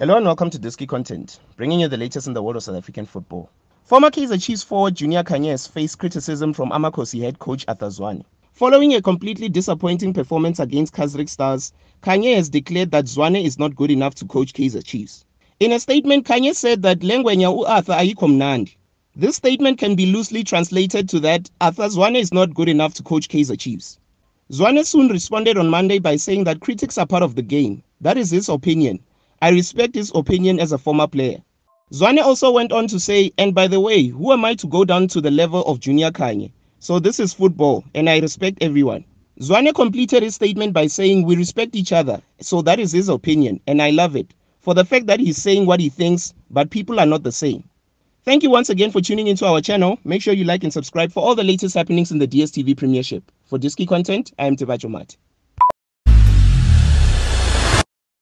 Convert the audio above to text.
Hello and welcome to Diski Content, bringing you the latest in the world of South African football. Former Kaizer Chiefs forward Junior Khanye has faced criticism from Amakhosi head coach Arthur. Following a completely disappointing performance against Kaizer Stars, Khanye has declared that Zwane is not good enough to coach Kaizer Chiefs. In a statement, Khanye said that Lengwenya u Arthur ayikho mnandi. This statement can be loosely translated to that Arthur Zwane is not good enough to coach Kaizer Chiefs. Zwane soon responded on Monday by saying that critics are part of the game. That is his opinion I respect his opinion as a former player. Zwane also went on to say, and by the way, who am I to go down to the level of Junior Khanye? So this is football, and I respect everyone. Zwane completed his statement by saying, We respect each other, so that is his opinion, and I love it. For the fact that he's saying what he thinks, but people are not the same. Thank you once again for tuning into our channel. Make sure you like and subscribe for all the latest happenings in the DSTV Premiership. For Diski content, I am Tibacho Mat.